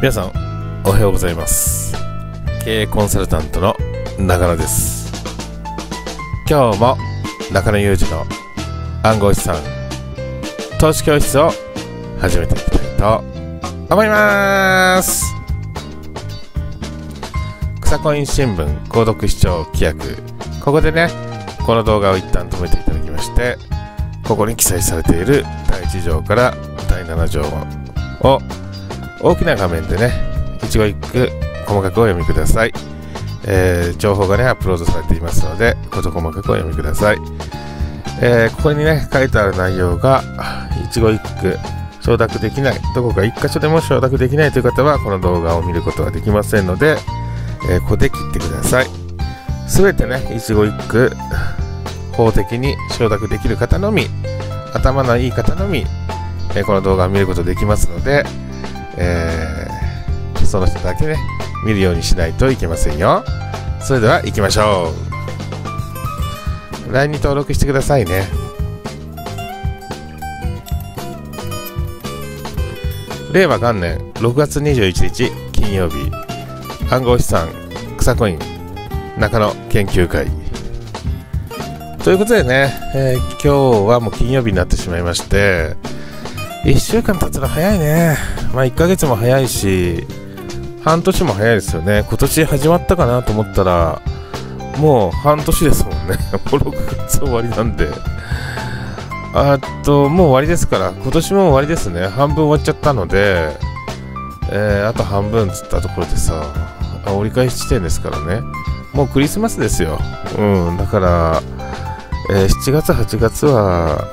皆さんおはようございます。経営コンサルタントの中野です。今日も中野裕二の暗号資産投資教室を始めていきたいと思います。草コイン新聞購読視聴規約。ここでねこの動画を一旦止めていただきましてここに記載されている第1条から第7条を大きな画面でね一語一句細かくお読みください、えー、情報がねアップロードされていますので事細かくお読みください、えー、ここにね書いてある内容が一語一句承諾できないどこか一箇所でも承諾できないという方はこの動画を見ることはできませんので、えー、ここで切ってください。すべてね一語一句法的に承諾できる方のみ頭のいい方のみ、えー、この動画を見ることできますので、えー、その人だけね見るようにしないといけませんよ。それでは行きましょう。LINE に登録してくださいね。令和元年6月21日金曜日。暗号資産草コイン中野研究会。ということでね、えー、今日はもう金曜日になってしまいまして1週間経つの早いね。まあ1ヶ月も早いし半年も早いですよね。今年始まったかなと思ったらもう半年ですもんね。もう6月終わりなんで。あともう終わりですから今年も終わりですね。半分終わっちゃったのでえー、あと半分つったところでさ折り返し地点ですからね。もうクリスマスですよ。うんだから、えー、7月8月は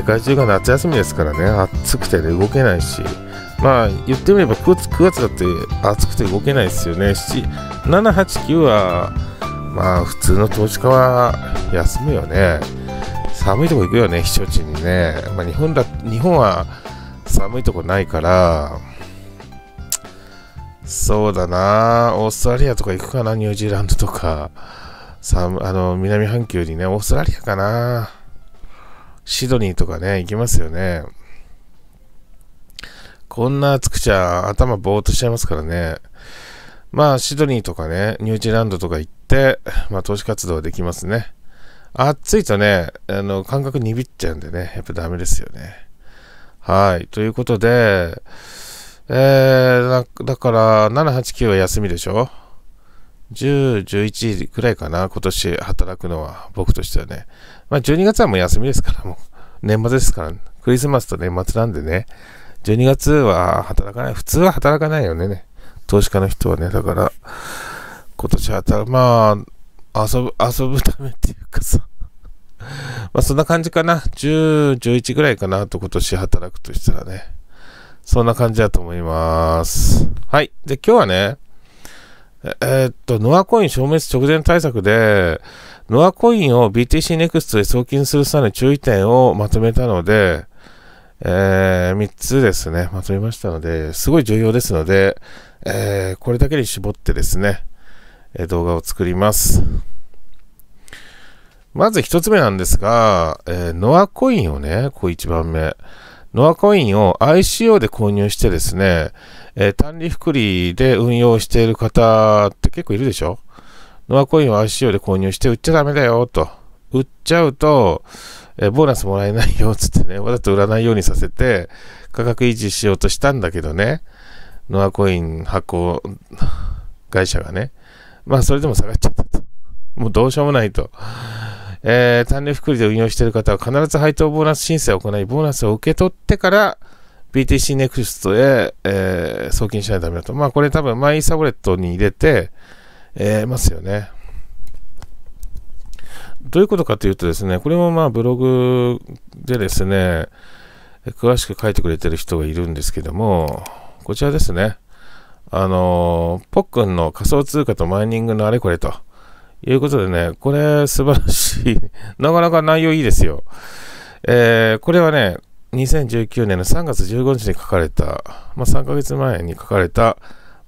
世界中が夏休みですからね。暑くて、ね、動けないし。まあ言ってみれば 9, 月9月だって暑くて動けないですよね。7、8、9はまあ普通の投資家は休むよね。寒いとこ行くよね避暑地にね、まあ、日本だ日本は寒いとこないから。そうだな。オーストラリアとか行くかなニュージーランドとか。あの南半球にねオーストラリアかな。シドニーとかね行きますよね。こんな暑くちゃ頭ぼーっとしちゃいますからね。まあシドニーとかねニュージーランドとか行ってまあ投資活動はできますね。暑いとねあの感覚にびっちゃうんでねやっぱダメですよね。はい。ということで、えー、だから、7、8、9は休みでしょ？?10、11くらいかな、今年働くのは、僕としてはね。まあ、12月はもう休みですから、もう、年末ですから、クリスマスと年末なんでね、12月は働かない。普通は働かないよね。投資家の人はね。だから、今年働く、まあ、遊ぶ、遊ぶためっていうかさ、まあそんな感じかな。10、11ぐらいかなと今年働くとしたらね。そんな感じだと思います。はい。で、今日はね、えー、っと、ノアコイン消滅直前対策で、ノアコインを BTC ネクストで送金する際の注意点をまとめたので、えー、3つですね、まとめましたので、すごい重要ですので、えー、これだけに絞ってですね、え動画を作ります。まず一つ目なんですが、え、ノアコインをね、こう一番目。ノアコインを ICO で購入してですね、えー、単利福利で運用している方って結構いるでしょ？ノアコインを ICO で購入して売っちゃダメだよと。売っちゃうと、えー、ボーナスもらえないよつってね、わざと売らないようにさせて価格維持しようとしたんだけどね、ノアコイン発行会社がね、まあそれでも下がっちゃったと。もうどうしようもないと。えー、単利福利で運用している方は必ず配当ボーナス申請を行い、ボーナスを受け取ってから BTC ネクストへ、えー、送金しないとダメだと。まあこれ多分マイサボレットに入れて、えー、ますよね。どういうことかというとですね、これもまあブログでですね、詳しく書いてくれてる人がいるんですけども、こちらですね。あの、ポックンの仮想通貨とマイニングのあれこれと。いうことでね、これ素晴らしい。なかなか内容いいですよ。えー、これはね、2019年の3月15日に書かれた、まあ、3ヶ月前に書かれた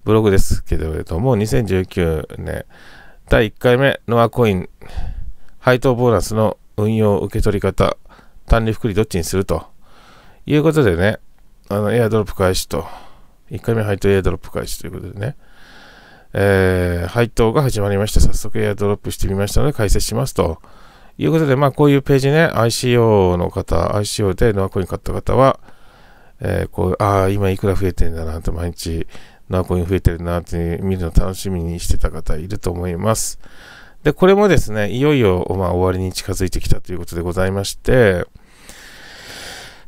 ブログですけれども、2019年第1回目ノアコイン配当ボーナスの運用受け取り方、単利福利どっちにするということでね、あのエアドロップ開始と1回目配当エアドロップ開始ということでね。えー、配当が始まりまして、早速エアドロップしてみましたので解説しますと。いうことで、まあこういうページね、ICO の方、ICO でノアコイン買った方は、えー、こう、ああ、今いくら増えてんだなって毎日ノアコイン増えてるなって見るの楽しみにしてた方いると思います。で、これもですね、いよいよ、まあ、終わりに近づいてきたということでございまして、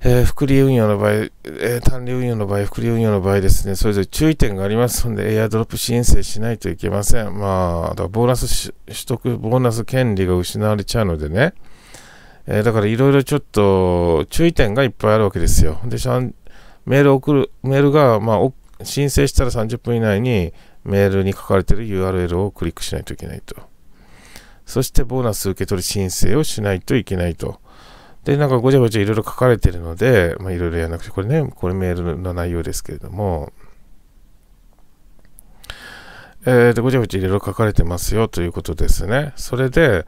えー、複利運用の場合、えー、単利運用の場合、複利運用の場合ですね、それぞれ注意点がありますので、エアドロップ申請しないといけません。まあ、だからボーナス取得、ボーナス権利が失われちゃうのでね、えー、だからいろいろちょっと注意点がいっぱいあるわけですよ。で、メール送る、メールが、まあ、申請したら30分以内にメールに書かれている URL をクリックしないといけないと。そしてボーナス受け取り申請をしないといけないと。で、なんかごちゃごちゃいろいろ書かれてるので、まあいろいろやらなくて、これね、これメールの内容ですけれども、えー、で、ごちゃごちゃいろいろ書かれてますよということですね。それで、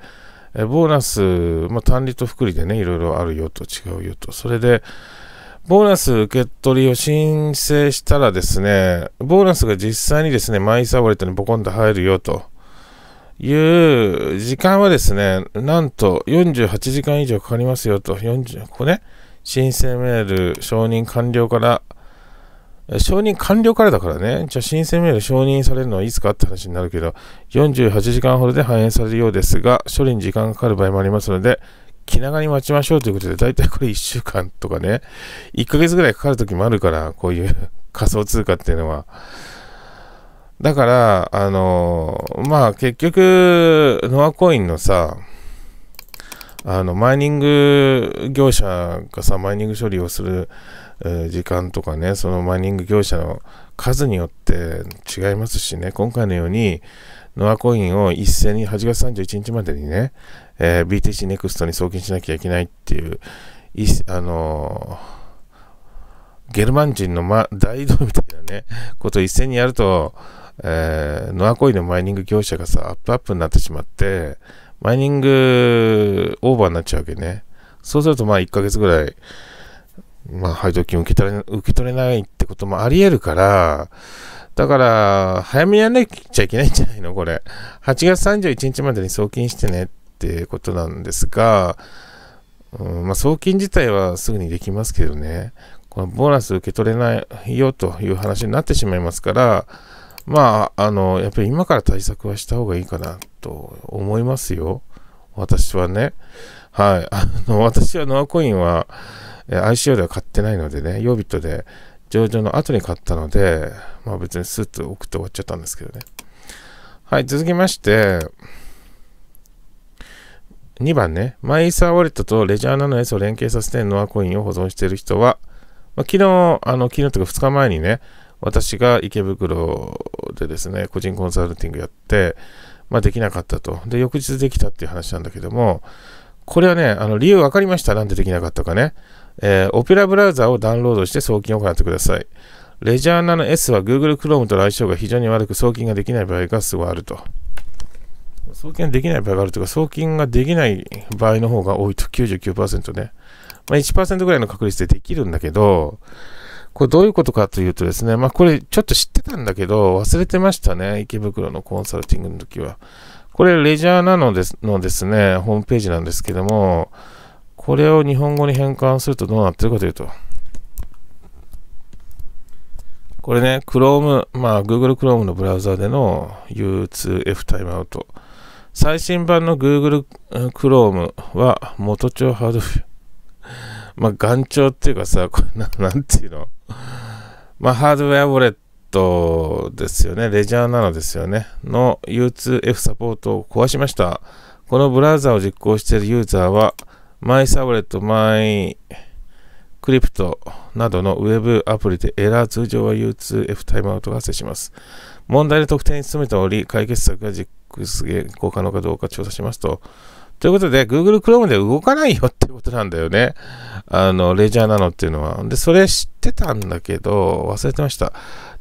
えボーナス、まあ、単利と複利でね、いろいろあるよと違うよと。それで、ボーナス受け取りを申請したらですね、ボーナスが実際にですね、マイサーウォレットにボコンと入るよと。いう時間はですね、なんと48時間以上かかりますよと、40ここね、申請メール承認完了から、承認完了からだからね、じゃあ申請メール承認されるのはいつかって話になるけど、48時間ほどで反映されるようですが、処理に時間がかかる場合もありますので、気長に待ちましょうということで、だいたいこれ1週間とかね、1ヶ月ぐらいかかる時もあるから、こういう仮想通貨っていうのは。だから、あのー、まあ結局、ノアコインのさ、あの、マイニング業者がさ、マイニング処理をする、時間とかね、そのマイニング業者の数によって違いますしね、今回のように、ノアコインを一斉に8月31日までにね、えー、BTC ネクストに送金しなきゃいけないっていう、いあのーゲルマン人の、ま、大移動みたいなね、ことを一斉にやると、えー、ノアコイのマイニング業者がさ、アップアップになってしまって、マイニングオーバーになっちゃうわけね。そうするとまあ1ヶ月ぐらい、まあ配当金受け取れ受け取れないってこともあり得るから、だから、早めにやんなきゃいけないんじゃないの？これ。8月31日までに送金してねってことなんですが、うんまあ、送金自体はすぐにできますけどね、このボーナス受け取れないよという話になってしまいますから、まあ、あの、やっぱり今から対策はした方がいいかなと思いますよ。私はね。はい。あの、私はノアコインは、ICO では買ってないのでね、ヨービットで上場の後に買ったので、まあ別にスーッと送って終わっちゃったんですけどね。はい、続きまして、2番ね、マイサーウォレットとレジャーナの S を連携させてノアコインを保存している人は、まあ、昨日、あの、昨日というか2日前にね、私が池袋でですね、個人コンサルティングやって、まあ、できなかったと。で、翌日できたっていう話なんだけども、これはね、あの理由分かりました。なんでできなかったかね。えー、オペラブラウザをダウンロードして送金を行ってください。レジャーナの S は Google Chrome との相性が非常に悪く送金ができない場合がすごいあると。送金ができない場合があるというか、送金ができない場合の方が多いと99%ね。まあ、1%ぐらいの確率でできるんだけど、これどういうことかというとですね、まあこれちょっと知ってたんだけど、忘れてましたね。池袋のコンサルティングの時は。これレジャーなのですのですね、ホームページなんですけども、これを日本語に変換するとどうなってるかというと、これね、Chrome、まあ Google Chrome のブラウザでの U2F タイムアウト。最新版の Google Chrome は元帳ハードフまあ、眼鏡っていうかさ、これななんていうの？まあ、ハードウェアウォレットですよね。レジャーなのですよね。の U2F サポートを壊しました。このブラウザを実行しているユーザーは、マイサウレット、マイクリプトなどのウェブアプリでエラー通常は U2F タイムアウトが発生します。問題の特定に努めており、解決策が実行可能かどうか調査しますと、ということで、Google Chrome で動かないよってことなんだよね。あの、レジャーなのっていうのは。で、それ知ってたんだけど、忘れてました。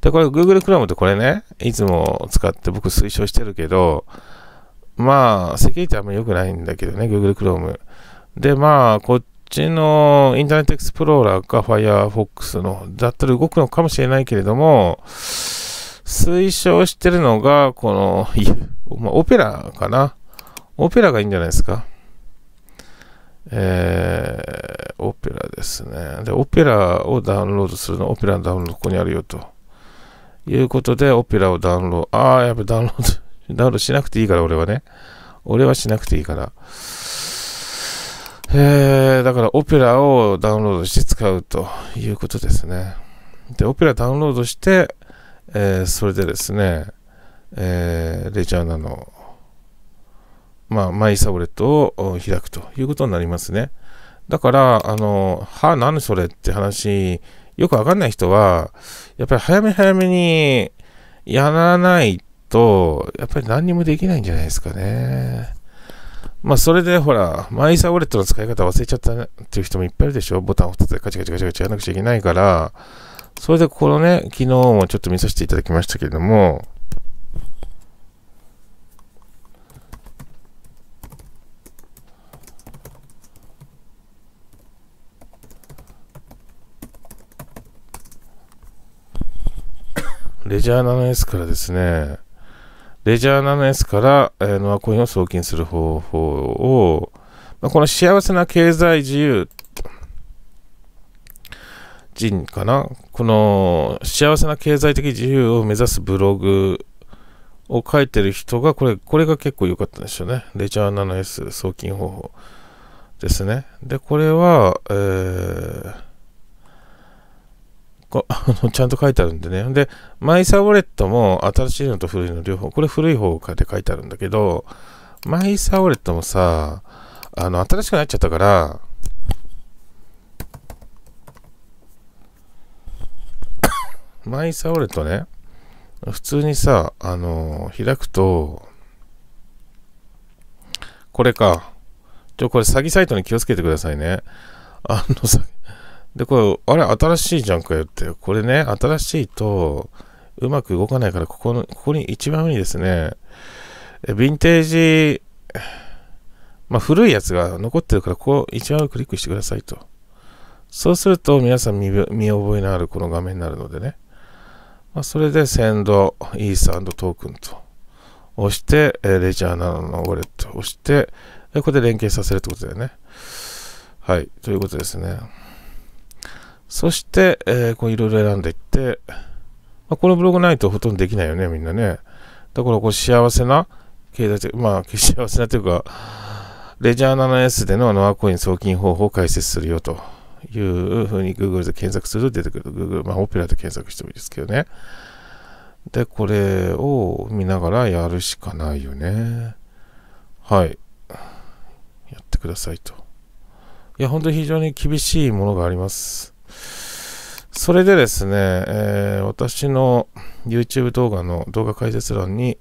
で、これ Google Chrome ってこれね、いつも使って僕推奨してるけど、まあ、セキュリティあんまり良くないんだけどね、Google Chrome。で、まあ、こっちのインターネットエクスプローラーか Firefox のだったら動くのかもしれないけれども、推奨してるのが、この、ま、オペラかな。オペラがいいんじゃないですか？えー、オペラですね。で、オペラをダウンロードするの、オペラのダウンロードここにあるよと。いうことで、オペラをダウンロード、ああ、やっぱダウンロード、ダウンロードしなくていいから、俺はね。俺はしなくていいから。えー、だからオペラをダウンロードして使うということですね。で、オペラダウンロードして、えー、それでですね、えー、レジャーナの、まあ、マイサブレットを開くということになりますね。だから、あの、は、何それって話、よくわかんない人は、やっぱり早め早めにやらないと、やっぱり何にもできないんじゃないですかね。まあ、それでほら、マイサーウレットの使い方忘れちゃったっていう人もいっぱいいるでしょボタンを2つでカチカチカチカチやらなくちゃいけないから、それでこのね、昨日もちょっと見させていただきましたけれども、レジャー 7S からですね、レジャー 7S から、えー、ノアコインを送金する方法を、まあ、この幸せな経済自由人かな？この幸せな経済的自由を目指すブログを書いてる人が、これ、これが結構良かったんですよね。レジャー 7S 送金方法ですね。で、これは、えー、こ ちゃんと書いてあるんでね。で、マイサーウォレットも新しいのと古いの両方、これ古い方で書いてあるんだけど、マイサーウォレットもさ、あの、新しくなっちゃったから、マイサーウォレットね、普通にさ、あの、開くと、これか。ちょ、これ詐欺サイトに気をつけてくださいね。あのさ、で、これ、あれ、新しいじゃんかよって。これね、新しいと、うまく動かないから、ここの、ここに一番上にですね、ヴィンテージ、まあ、古いやつが残ってるから、ここ一番上クリックしてくださいと。そうすると、皆さん見覚えのあるこの画面になるのでね。まあ、それで、センド、イーサトークンと押して、レジャーなどのウォレットを押して、ここで連携させるってことだよね。はい、ということですね。そして、えー、こういろいろ選んでいって、まあ、このブログないとほとんどできないよね、みんなね。だからこう幸せな経済的、まあ幸せなというか、レジャー 7S でのノアコイン送金方法を解説するよというふうに Google で検索すると出てくる。Google、まあオペラで検索してもいいですけどね。で、これを見ながらやるしかないよね。はい。やってくださいと。いや、本当に非常に厳しいものがあります。それでですね、えー、私の YouTube 動画の動画解説欄に、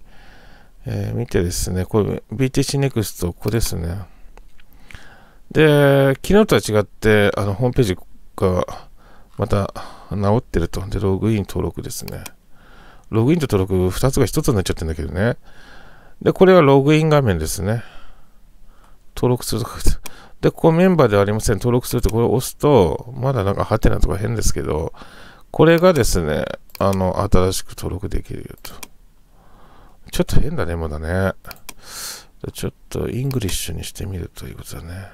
えー、見てですね、これ BTC Next ここですね。で、昨日とは違って、あの、ホームページがまた直ってると。で、ログイン登録ですね。ログインと登録2つが1つになっちゃってるんだけどね。で、これはログイン画面ですね。登録するとで、ここメンバーではありません。登録するとこれを押すと、まだなんかハテナとか変ですけど、これがですね、あの、新しく登録できるよと。ちょっと変だね、まだね。ちょっと English にしてみるということだね。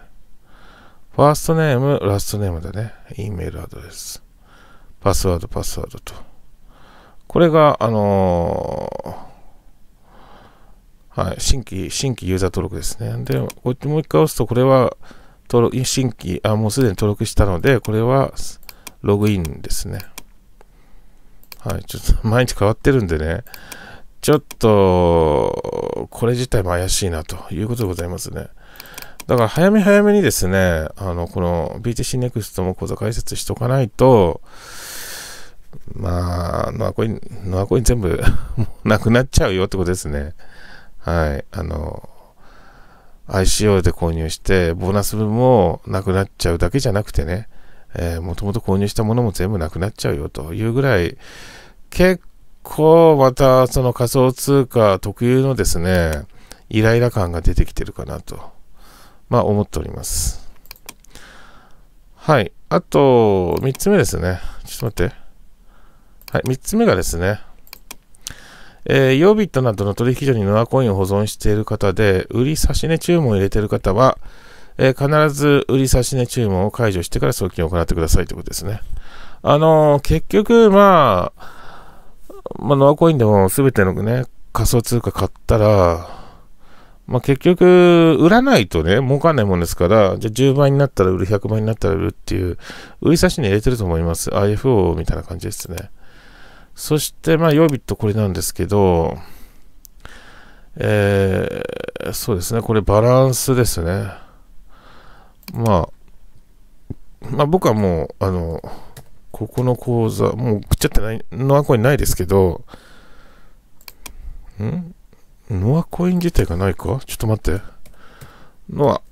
ファーストネーム、ラストネームだね。E メールアドレス。パスワード、パスワードと。これが、あのーはい、新規、新規ユーザー登録ですね。で、こっちもう一回押すと、これは、登録、新規、あ、もうすでに登録したので、これは、ログインですね。はい、ちょっと 毎日変わってるんでね、ちょっと、これ自体も怪しいなということでございますね。だから早め早めにですね、あの、この BTC Next も講座解説しておかないと、まあ、ノアコイン、ノアコイン全部 なくなっちゃうよってことですね。はい、あの、ICO で購入して、ボーナス分もなくなっちゃうだけじゃなくてね、もともと購入したものも全部なくなっちゃうよというぐらい、結構またその仮想通貨特有のですね、イライラ感が出てきてるかなと、まあ思っております。はい。あと、3つ目ですね。ちょっと待って。はい。3つ目がですね、えー、ヨービットなどの取引所にノアコインを保存している方で、売り差し値注文を入れている方は、えー、必ず売り差し値注文を解除してから送金を行ってくださいということですね。あのー、結局、まあ、まあ、ノアコインでも全てのね、仮想通貨買ったら、まあ、結局、売らないとね、儲かんないもんですから、じゃ10倍になったら売る、100倍になったら売るっていう、売り差しに入れてると思います。IFO みたいな感じですね。そして、まあ、曜日とこれなんですけど、えー、そうですね、これバランスですね。まあ、まあ僕はもう、あの、ここの講座、もう食っちゃってない、ノアコインないですけど、ん？ノアコイン自体がないか？ちょっと待って。ノア。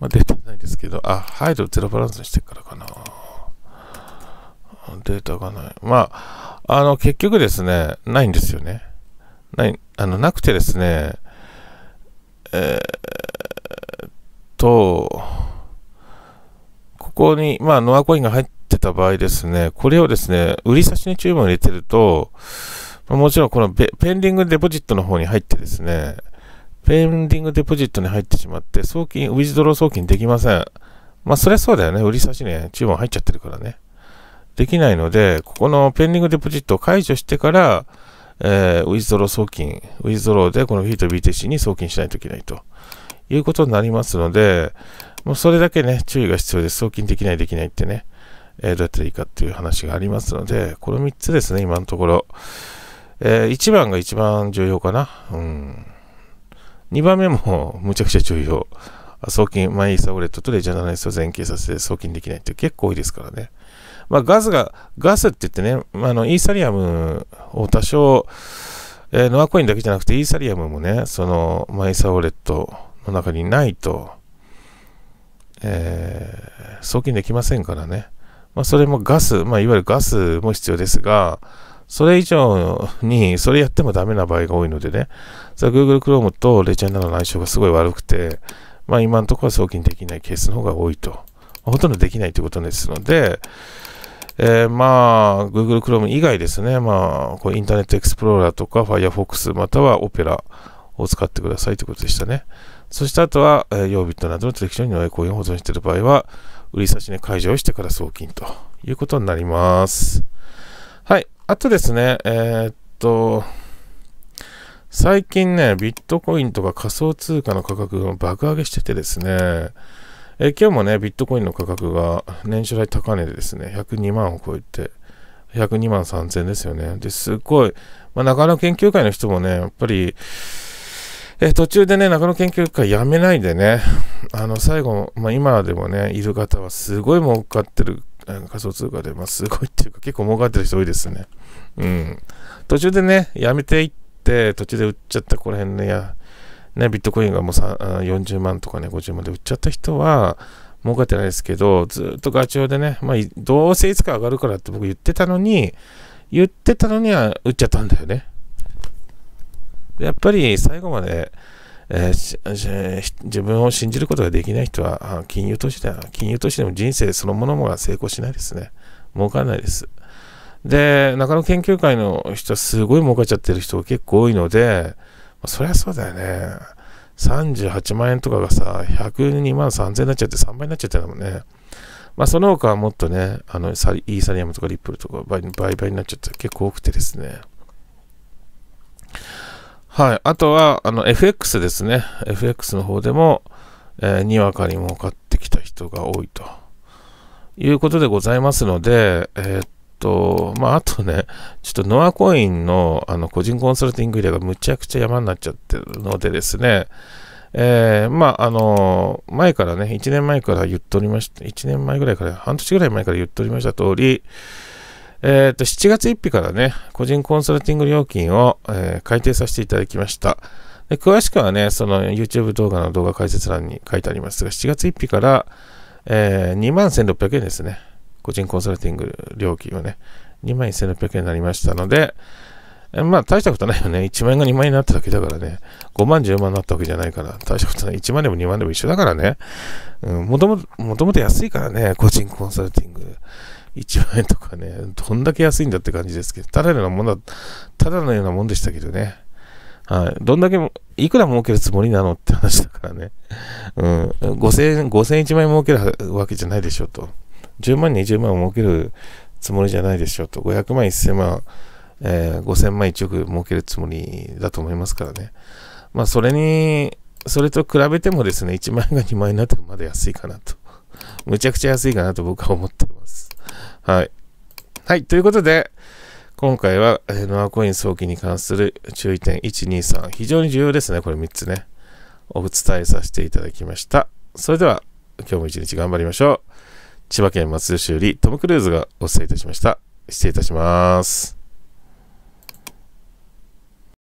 まあ、出てないですけど、あ、ハイドゼロバランスにしてからかな。データがない。まあ、あの、結局ですね、ないんですよね。ない、あの、なくてですね、えー、と、ここに、まあ、ノアコインが入ってた場合ですね、これをですね、売り差しに注文を入れてると、もちろんこのペンディングデポジットの方に入ってですね、ペンディングデポジットに入ってしまって、送金、ウィズドロー送金できません。まあ、そりゃそうだよね。売り差しに注文入っちゃってるからね。できないので、ここのペンディングデポジットを解除してから、えー、ウィズドロー送金、ウィズドローでこのフィート BTC に送金しないといけないということになりますので、もうそれだけね、注意が必要です。送金できない、できないってね、えー、どうやったらいいかっていう話がありますので、この3つですね、今のところ。えー、1番が一番重要かな。うん。2番目も むちゃくちゃ重要。送金、マイーサウレットとレジャーナライスを前傾させて送金できないって結構多いですからね。まあ、ガスが、ガスって言ってね、まあ、あのイーサリアムを多少、えー、ノアコインだけじゃなくてイーサリアムもね、そのマイサウォレットの中にないと、えー、送金できませんからね。まあ、それもガス、まあ、いわゆるガスも必要ですが、それ以上に、それやってもダメな場合が多いのでね、Google Chrome とレジェンダの相性がすごい悪くて、まあ、今のところは送金できないケースの方が多いと。ほとんどできないということですので、えー、まあ、Google Chrome 以外ですね、まあ、こうインターネットエクスプローラーとか Firefox または Opera を使ってくださいということでしたね。そしてあとは、えー、ヨービットなどの取引所にノイコインを保存している場合は、売り差し値解除をしてから送金ということになります。はい。あとですね、えー、っと、最近ね、ビットコインとか仮想通貨の価格が爆上げしててですね、え今日もね、ビットコインの価格が年初来高値でですね、102万を超えて、102万3000ですよね。で、すごい、まあ、中野研究会の人もね、やっぱり、え途中でね、中野研究会やめないでね、あの、最後、まあ、今でもね、いる方はすごい儲かってる仮想通貨で、まあ、すごいっていうか結構儲かってる人多いですね。うん。途中でね、やめていって、途中で売っちゃったこの辺ね、や、ね、ビットコインがもう40万とかね、50万で売っちゃった人は、儲かってないですけど、ずっとガチ用でね、まあ、どうせいつか上がるからって僕言ってたのに、言ってたのには売っちゃったんだよね。やっぱり最後まで、えー、自分を信じることができない人は、金融投資だ。金融投資でも人生そのものもが成功しないですね。儲からないです。で、中野研究会の人はすごい儲かっちゃってる人が結構多いので、そりゃそうだよね。38万円とかがさ、102万3000円になっちゃって3倍になっちゃったもんね。まあ、その他はもっとね、あの、イーサリアムとかリップルとか倍倍々になっちゃって結構多くてですね。はい。あとは、あの、FX ですね。FX の方でも、えー、にわかに儲かってきた人が多いということでございますので、えー、と、まあ、あとね、ちょっとノアコインのあの個人コンサルティングエリアがむちゃくちゃ山になっちゃってるのでですね、えー、まあ、あの前からね、1年前から言っておりました、1年前ぐらいから、半年ぐらい前から言っておりました通り、えっ、ー、と、7月1日からね、個人コンサルティング料金を、え、改定させていただきました。で詳しくはね、その YouTube 動画の動画解説欄に書いてありますが、7月1日から、えー、21,600円ですね。個人コンサルティング料金はね、2万1600円になりましたので、まあ大したことないよね。1万円が2万円になっただけだからね。5万10万になったわけじゃないから、大したことない。1万でも2万でも一緒だからね。うん、もともと、もともと安いからね、個人コンサルティング。1万円とかね、どんだけ安いんだって感じですけど、ただのようなもんだ、ただのようなもんでしたけどね。はい。どんだけ、いくら儲けるつもりなのって話だからね。うん。5000、5000、1万円儲けるわけじゃないでしょうと。10万、20万儲けるつもりじゃないでしょうと。500万、1000万、えー、5000万、1億儲けるつもりだと思いますからね。まあ、それに、それと比べてもですね、1万円が2万円になってもまだ安いかなと。むちゃくちゃ安いかなと僕は思ってます。はい。はい。ということで、今回は、えノアコイン早期に関する注意点1、2、3。非常に重要ですね。これ3つね。お伝えさせていただきました。それでは、今日も一日頑張りましょう。千葉県松戸市よりトム・クルーズがお伝えいたしました。失礼いたします。